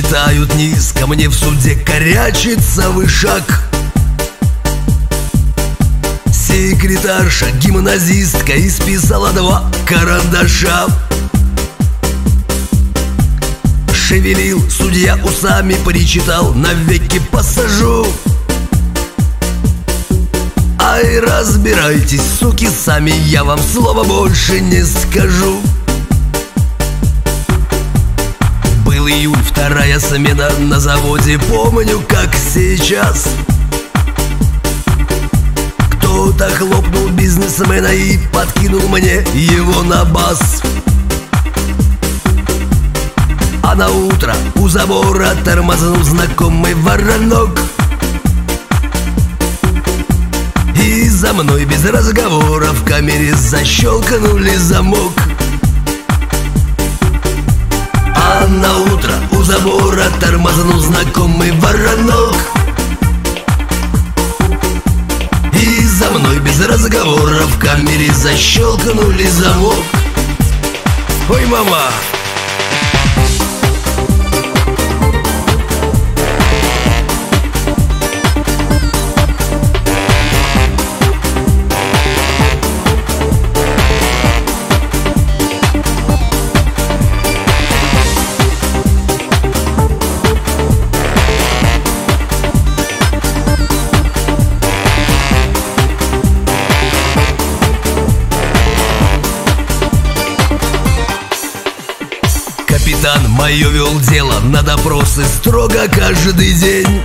Летают низко, мне в суде корячится вышаг Секретарша, гимназистка исписала два карандаша. Шевелил, судья усами причитал, навеки посажу. Ай, разбирайтесь, суки, сами, я вам слова больше не скажу июль, вторая смена на заводе, помню, как сейчас. Кто-то хлопнул бизнесмена и подкинул мне его на бас. А на утро у забора тормознул знакомый воронок. И за мной без разговора в камере защелкнули замок защелкнули замок. Ой, мама, мое вел дело на допросы строго каждый день.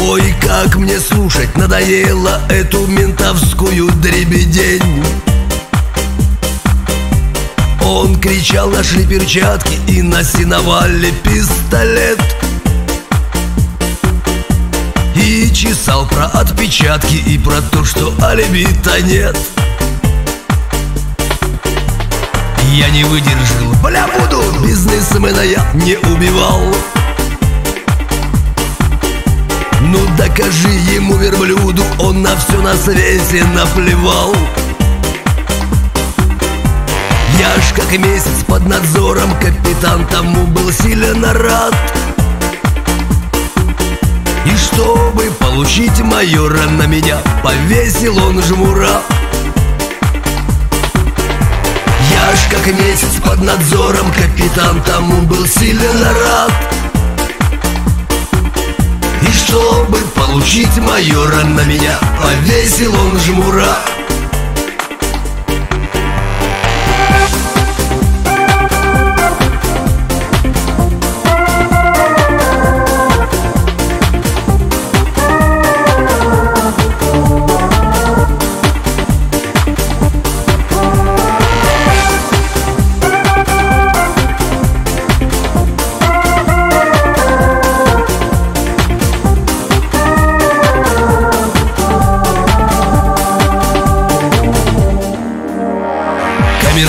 Ой, как мне слушать надоело эту ментовскую дребедень. Он кричал, нашли перчатки и на сеновале пистолет. И чесал про отпечатки и про то, что алиби-то нет. Я не выдержал, бля, буду. Бизнесмена я не убивал. Ну докажи ему, верблюду Он на все на свете наплевал. Я ж как месяц под надзором Капитан тому был сильно рад. И чтобы получить майора на меня Повесил он жмура как месяц под надзором. Капитан тому был сильно рад. И чтобы получить майора на меня Повесил он жмура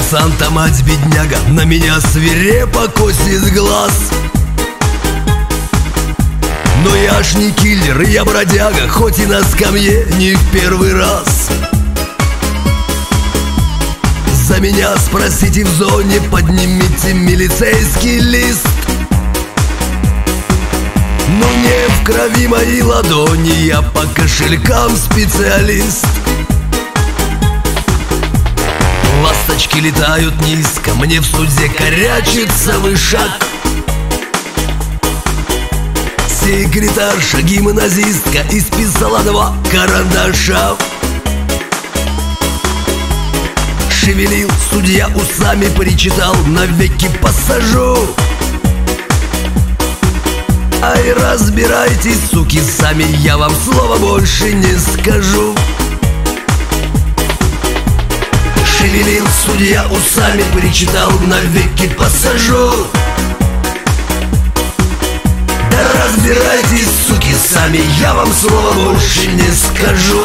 Коммерсанта мать бедняга На меня свирепо косит глаз. Но я ж не киллер, я бродяга Хоть и на скамье не в первый раз. За меня спросите в зоне Поднимите милицейский лист. Но не в крови мои ладони Я по кошелькам специалист Ласточки летают низко, мне в суде корячится вышаг Секретарша, гимназистка исписала два карандаша. Шевелил судья усами, причитал, навеки посажу. Ай, разбирайтесь, суки, сами, я вам слова больше не скажу Шевелил судья усами, причитал, навеки посажу. Да разбирайтесь, суки, сами, я вам слова больше не скажу